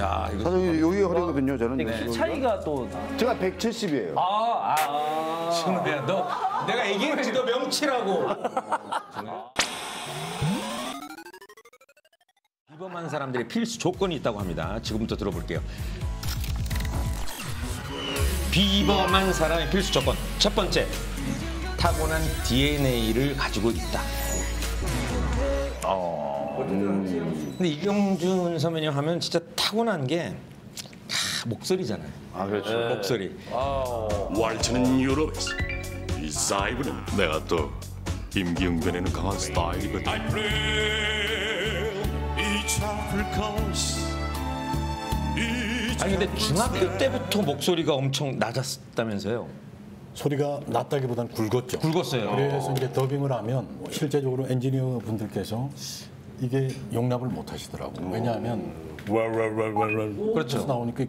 야, 이거 사실 여기 허리거든요, 저는. 키 차이가 또 제가 170이에요. 아, 아. 신우야, 너 내가 얘기했지, 너 명치라고. 비범한 사람들의 필수 조건이 있다고 합니다. 지금부터 들어볼게요. 비범한 사람의 필수 조건. 첫 번째, 타고난 DNA를 가지고 있다. 근데 이경준 선배님 하면 진짜 타고난 게다 목소리잖아요. 아, 그렇죠. 목소리. 왈츠는 유럽에서 이 사이브는 내가 또 임기응변에는 강한 스타일이거든 아니 근데 중학교 때부터 목소리가 엄청 낮았다면서요? 소리가 낮다기보다는 굵었죠. 굵었어요. 그래서 이제 더빙을 하면 실제적으로 엔지니어 분들께서 이게 용납을 못 하시더라고요. 왜냐하면 그래서 그렇죠. 나오니까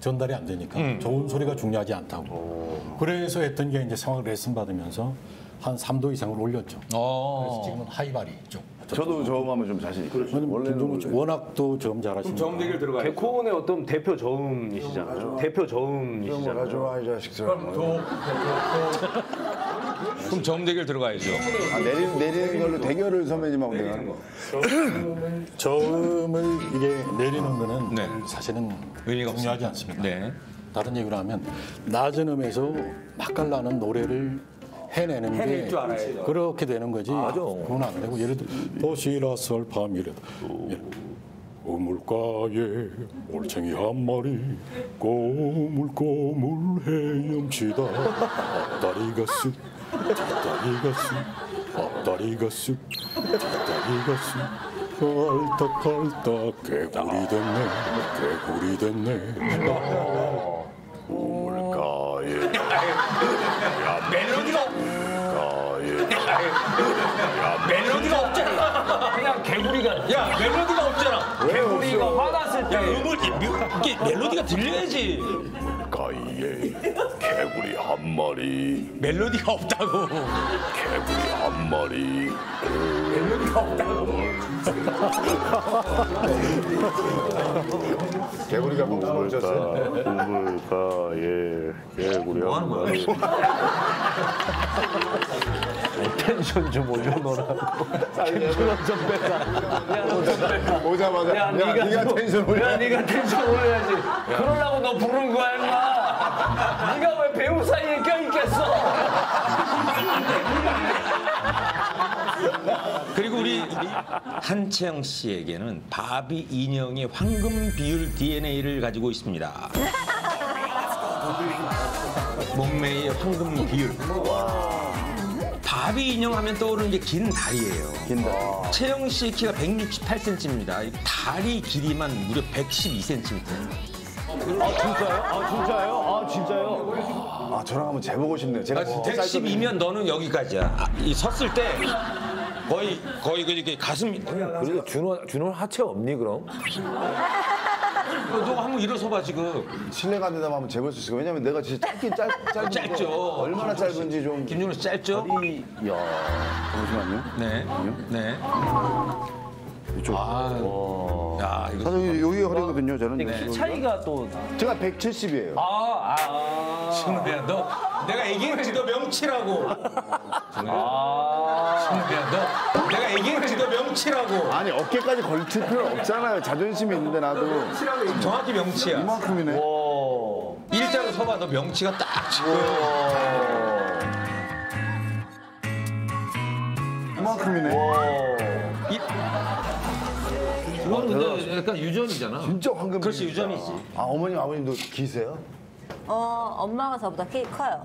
전달이 안 되니까 좋은 소리가 중요하지 않다고. 그래서 했던 게 이제 상황 레슨 받으면서 한 3도 이상을 올렸죠. 그래서 어. 지금은 하이바리 쪽. 저도 저음하면 좀 자신 있어요. 왜냐면 김종국 씨 워낙 또 저음 잘하시니까. 정대결 들어가요. 개코온의 어떤 대표 저음이시잖아요. 대표 저음이시잖아요. 가져와, 이 자식들. 그럼 정대결 들어가야죠. 아, 내리는, 내리는 걸로 대결을 선배님하고 내가 하는 거. 저음을 이게 내리는 거는 네. 사실은 의미가 중요하지 없습니다. 않습니다. 네. 다른 얘기로 하면 낮은 음에서 맛깔나는 노래를 해내는 게 그렇게 되는 거지. 그건 안 되고 예를 들어 도시라설 밤이라도. 예. 우물가에 올챙이 한 마리 꼬물꼬물 헤엄치다. 앞다리가 쓱 뒷다리가 쓱 앞다리가 쓱 뒷다리가 쓱 팔딱팔딱 개구리 됐네 개구리 됐네. 우물가에. 멜로디가 멜로디가 들려야지. 가에 개구리 한 마리 멜로디가 없다고. 개구리 한 마리 개구리가 뭐 졌어요. 우물가에 개구리 한 마리 텐션 좀 올려놓으라고. 텐션 좀 빼라. 오자마자. 야, 야, 네가 텐션 올려. 야, 네가 텐션 올려야지. 그러려고 너 부른 거야, 임마. 네가 왜 배우 사이에 껴있겠어? 그리고 우리 한채영 씨에게는 바비 인형의 황금 비율 DNA를 가지고 있습니다. 몸매의 황금 비율. 바비 인형 하면 떠오르는 게 긴 다리예요. 긴 다리. 채영 씨 키가 168cm입니다. 다리 길이만 무려 112cm. 아, 진짜요? 아, 진짜요? 아, 진짜요? 아, 저랑 한번 재보고 싶네요. 제가 진짜 112면 너는 여기까지야. 아, 이 섰을 때 거의 거의 그 이렇게 가슴이 그래도 준호 준호 하체 없니 그럼? 너 한번 일어서봐 지금. 실내가 안 된다면 한번 재볼 수 있어요. 왜냐면 내가 진짜 짧긴 짧, 짧은 짧죠. 얼마나 짧은지 좀. 김준호 씨 짧죠? 잠시만요. 네. 네. 이쪽. 야, 이거 사실 여기 허리거든요, 저는. 키 차이가 또. 제가 170이에요. 아, 아. 신우야, 너 내가 얘기했지 너 명치라고. 아. 신우야, 너 내가 얘기했지 너 명치라고. 아니, 어깨까지 걸칠 필요 없잖아요. 자존심이 있는데 나도. 지금 정확히 명치야. 이만큼이네. 오. 일자로 서봐, 너 명치가 딱 지금. 이만큼이네. 이... 이거는 근데 약간 유전이잖아. 진짜 황금. 그렇지, 유전이지. 아, 어머님, 아버님도 기세요? 어, 엄마가 저보다 키 커요.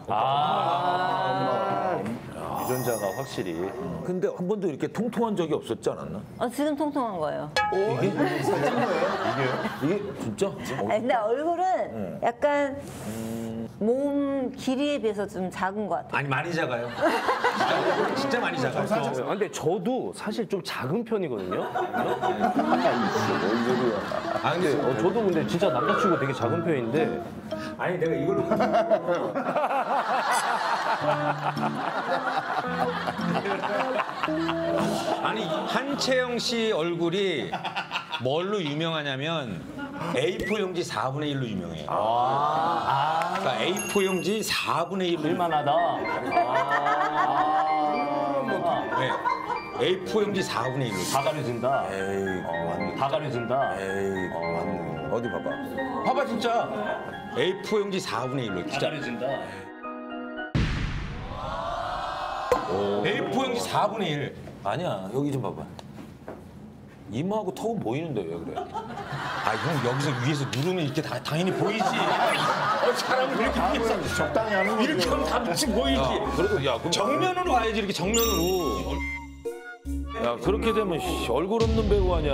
유전자가 확실히. 근데 한 번도 이렇게 통통한 적이 없었지 않았나? 어, 지금 통통한 거예요. 이게 진짜? 아니, 근데 얼굴은 약간 몸 길이에 비해서 좀 작은 것 같아요. 아니, 많이 작아요. 진짜, 진짜 많이 작아요. 아, 근데 저도 사실 좀 작은 편이거든요. 아, 근데 어, 저도 근데 진짜 남자치고 되게 작은 편인데. 아니 내가 이걸로 아니 한채영 씨 얼굴이 뭘로 유명하냐면 A4 용지 4분의 1로 유명해요. 아, 그러니까 A4 용지 4분의 1로 쓸만하다. 네. A4 용지 4분의 1로. 다 가려진다. 에이, 어, 다 가려진다. 에이, 맞네. 어디 봐봐. 봐봐 진짜. A4 용지 4분의 1로. 다 진짜. 가려진다. A4 용지 4분의 1. 아니야, 여기 좀 봐봐. 이마하고 턱은 보이는데 왜 그래? 아, 형 여기서 위에서 누르면 이렇게 다, 당연히 보이지. 어, 사람은 이렇게 위에서 적당히 하는 거죠. 이렇게 하면 다 미치 보이지. 그래도 야, 그럼 정면으로 가야지 이렇게 정면으로. 야 그렇게 되면 씨, 얼굴 없는 배우 아니야.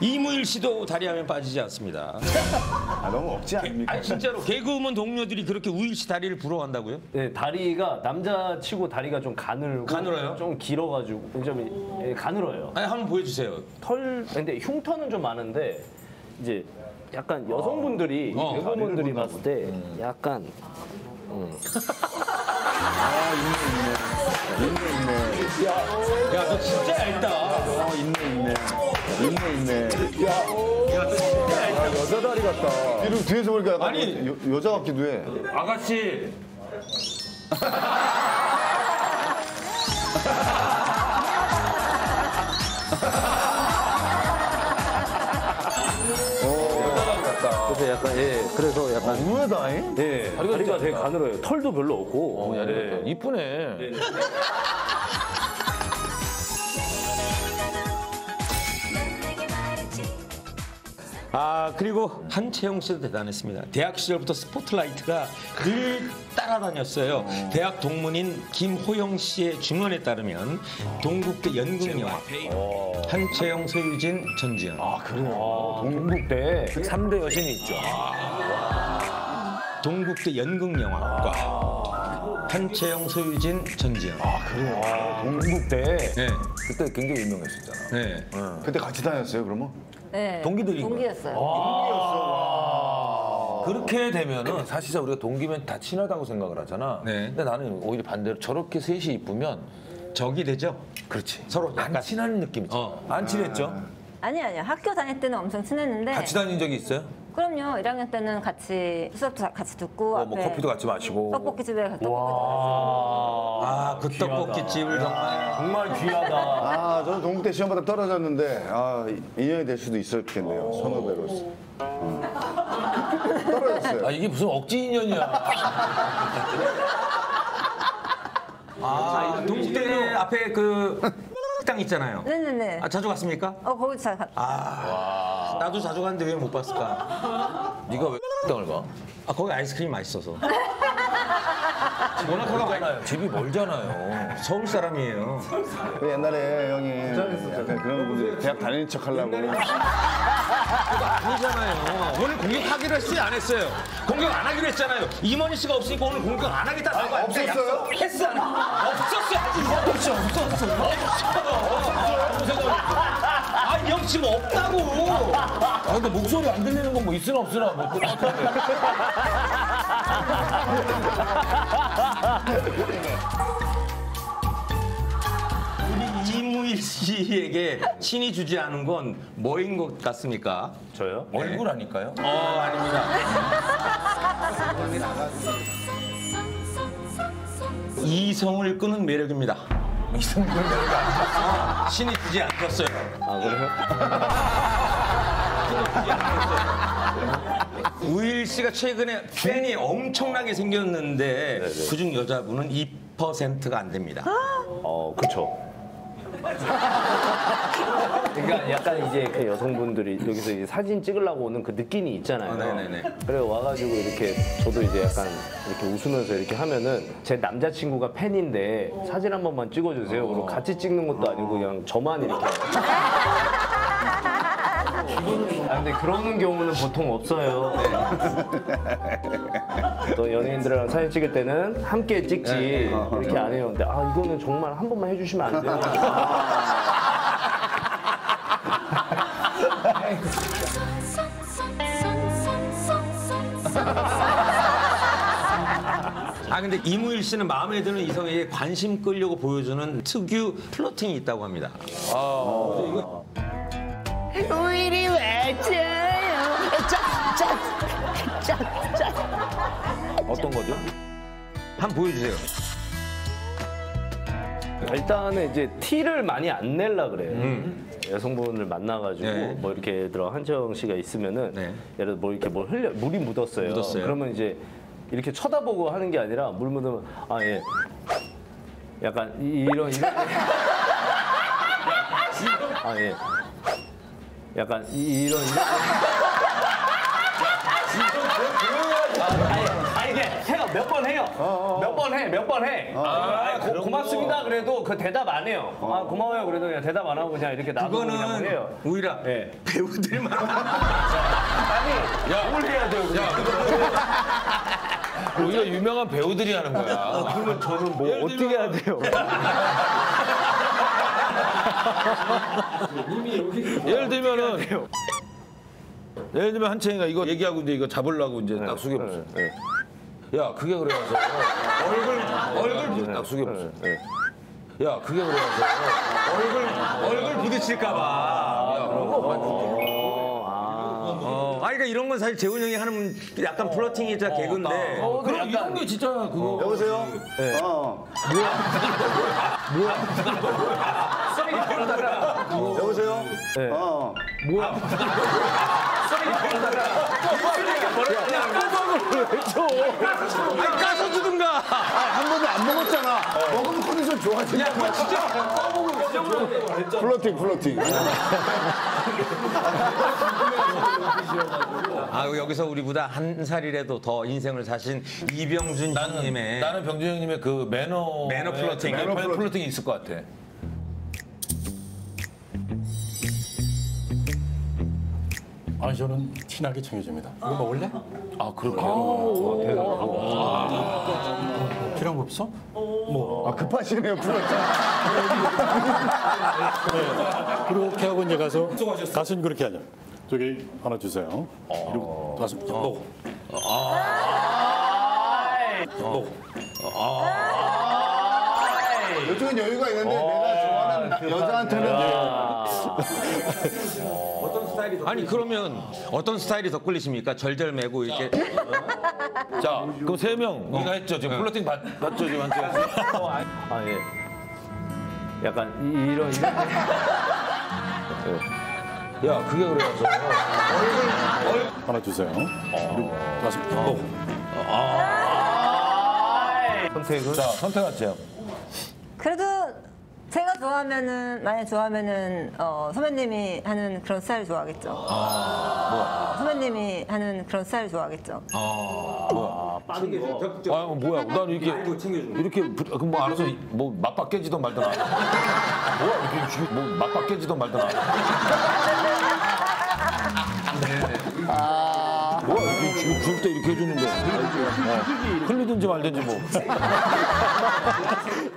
이무일 씨도 다리하면 빠지지 않습니다. 아, 너무 억지 아닙니까? 아니 진짜로 개그우먼 동료들이 그렇게 우일 씨 다리를 부러워한다고요? 네, 다리가 남자 치고 다리가 좀 가늘고 가늘어요? 좀 길어가지고 좀 예, 가늘어요. 아니 한번 보여주세요. 털 근데 흉터는 좀 많은데 이제 약간 여성분들이 어. 배우분들이 봤을 때 약간 야 너 진짜 얇다. 어, 있네, 있네. 있네, 있네. 야, 아, 여자 다리 같다. 이리고 뒤에서 보니까 약간 아니. 여, 여자 같기도 해. 아가씨. 그래서 약간 예 그래서 약간 의외다잉? 예 다리가, 되게 가늘어요. 털도 별로 없고 야, 예. 이쁘네. 아 그리고 한채영 씨도 대단했습니다. 대학 시절부터 스포트라이트가 늘 따라다녔어요. 대학 동문인 김호영 씨의 증언에 따르면 동국대 연극영화 한채영, 소유진, 전지현 동국대 3대 여신이 있죠. 동국대 연극영화과 한채영, 소유진, 전지현 동국대 네, 그때 굉장히 유명했었잖아. 네. 그때 같이 다녔어요, 그러면? 네. 동기들인 동기였어요. 그렇게 되면은 사실상 우리가 동기면 다 친하다고 생각을 하잖아. 네. 근데 나는 오히려 반대로 저렇게 셋이 이쁘면 적이 되죠? 그렇지. 서로 안 약간 친한 느낌이지. 어. 안 친했죠? 아니 아니요. 학교 다닐 때는 엄청 친했는데. 같이 다닌 적이 있어요? 그럼요. 1학년 때는 같이 수업도 같이 듣고 어, 뭐 앞에 커피도 같이 마시고. 떡볶이 집에 가서 떡볶이 아그 떡볶이 집을 정말 정말 귀하다. 아, 저는 동국대 시험 받아 떨어졌는데, 아, 인연이 될 수도 있었겠네요, 선후배로서. 음. 떨어졌어요. 아 이게 무슨 억지 인연이야. 아 동국대 앞에 그 식당 있잖아요. 네네네. 아 자주 갔습니까? 어 거기 잘 갔. 아 나도 자주 갔는데 왜 못 봤을까? 네가 왜 땅을 가? 아 거기 아이스크림 맛있어서. 모나코가 멀잖아요. 집이 멀잖아요. 서울 사람이에요. 그 옛날에 형이 약간 그런 분들 대학 다니는 척 하려고. 아니잖아요. 오늘 공격하기로 했어요, 안 했어요? 공격 안 하기로 했잖아요. 임원희 씨가 없으니까 오늘 공격 안 하겠다고 아, 없었어요? 했어. 없었어요. 없어, 없어, 없어. 없어. 지금 없다고. 아 근데 목소리 안 들리는 건 뭐 있으나 없으나 뭐 똑같은데. 우리 이무일 씨에게 신이 주지 않은 건 뭐인 것 같습니까? 저요? 얼굴 아닐까요? 어, 아닙니다. 이성을 끄는 매력입니다. 이승훈 내가 신이 주지 않겠어요. 아 그래요? 우일 씨가 최근에 팬이 엄청나게 생겼는데 그중 여자분은 2%가 안 됩니다. 어 그쵸. 그러니까 약간 이제 그 여성분들이 여기서 이제 사진 찍으려고 오는 그 느낌이 있잖아요. 어, 네네네. 그래 와가지고 이렇게 저도 이제 약간 이렇게 웃으면서 이렇게 하면은 제 남자친구가 팬인데 사진 한 번만 찍어주세요. 그리고 같이 찍는 것도 아니고 그냥 저만 이렇게. 아 근데 그러는 경우는 보통 없어요. 또 연예인들이랑 사진 찍을 때는 함께 찍지 이렇게 안 해요. 근데 아 이거는 정말 한 번만 해주시면 안 돼요? 아 근데 이무일 씨는 마음에 드는 이성에게 관심 끌려고 보여주는 특유 플러팅이 있다고 합니다. 우 리 외쳐요. 짝 짝 짝 짝 어떤 거죠? 한번 보여주세요. 일단은 이제 티를 많이 안 낼라 그래요. 여성분을 만나가지고 네. 뭐 이렇게 들어 한채영 씨가 있으면은 네. 예를 들어 뭐 이렇게 뭐 흘려 물이 묻었어요. 묻었어요. 그러면 이제 이렇게 쳐다보고 하는 게 아니라 물 묻으면 아 예. 약간 이- 이런 이런 아 예. 약간 이- 이런 이런 아니, 아니 이게 해요 몇 번 해요 몇 번 해 몇 번 해. 아, 고, 고맙습니다 그래도 그 대답 안 해요. 아 고마워요 그래도 그냥 대답 안 하고 그냥 이렇게 놔두고 그냥 뭐 그거는 해요. 오히려 예. 배우들만 아니 뭘 해야 돼요? 그럼? 오히려 유명한 배우들이 하는 거야. 그러면 저는 뭐 어떻게 해야 돼요? 예를 들면은 예를 들면 한채이가 이거 얘기하고 이제 이거 잡으려고 이제 딱 숙여봤어. 네, 야 그게 그래가서 얼굴 얼굴 딱 숙여봤어. 네. 야 그게 그래가서 얼굴 얼굴 부딪힐까봐. 어, 아, 그러니까 이런 건 사실 재훈 형이 하는 약간 플러팅이자 개그인데. 어, 그럼 이런 게 진짜 그거 여보세요? 어. 여보세요? 네. 어. 아니, 까서 주든가. 한 번도 안 먹었잖아. 먹으면 컨디션 좋아지냐? flirting, flirting. 아, 여기서 우리보다 한 살이라도 더 인생을 사신 이병준 님의 나는 병준 형님의 그 매너 매너 flirting. 매너 flirting. flirting이 있을 것 같아. 아니 저는 친하게 챙겨줍니다. 이거 먹을래? 아 그렇게. 필요한 거 없어? 아, 급하시네요, 플러팅. 그렇게 하고 이제 가서 가수는 그렇게 하죠. 저기 하나 주세요. 이러고 가서 먹어. 요즘은 여유가 있는데 내가 좋아하는 나- 여자한테는 아니 그러면 어떤 스타일이 더 끌리십니까? 절절매고 이렇게? 자 그럼 세 명. 우리가 했죠. 지금 플러팅 받, 받죠 지금 한채 아 예. 약간 이- 이런 이런. 야 그게 그래가서 하나 주세요. 이러고 가서 먹어. 선택은? 자 선택하세요. 그래도 좋아하면은 만약 좋아하면은 어, 선배님이 하는 그런 스타일 좋아하겠죠. 어, 선배님이 하는 그런 스타일 좋아하겠죠. 아 뭐야? 난 이렇게 이렇게 부- 그럼 뭐 알아서 이- 뭐 맞박 깨지던 말든 안 뭐야? 이렇게 죽- 뭐 맞박 깨지던 말든 안 뭐야? 이렇게 죽- 죽을 때 이렇게 해주는데. 어, 흘리든지 말든지 뭐